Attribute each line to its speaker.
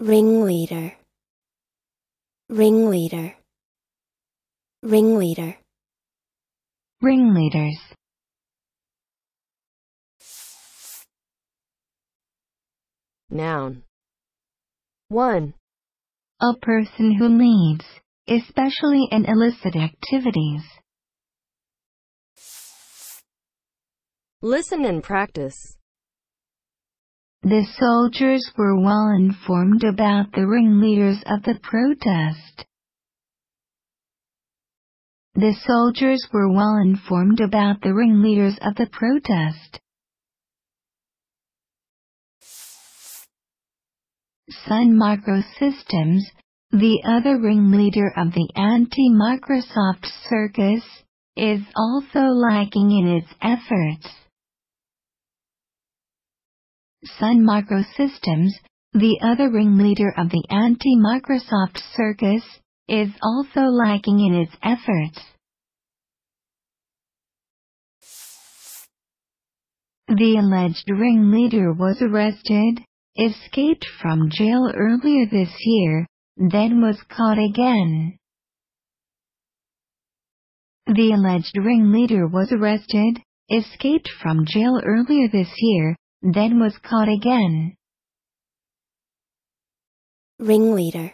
Speaker 1: ringleader ringleader ringleader
Speaker 2: ringleaders
Speaker 3: Noun 1.
Speaker 2: A person who leads, especially in illicit activities.
Speaker 3: Listen and practice.
Speaker 2: The soldiers were well informed about the ringleaders of the protest. The soldiers were well informed about the ringleaders of the protest. Sun Microsystems, the other ringleader of the anti-Microsoft circus, is also lacking in its efforts. Sun Microsystems, the other ringleader of the anti-Microsoft circus, is also lacking in its efforts. The alleged ringleader was arrested, escaped from jail earlier this year, then was caught again. The alleged ringleader was arrested, escaped from jail earlier this year, then was caught again.
Speaker 1: ringleader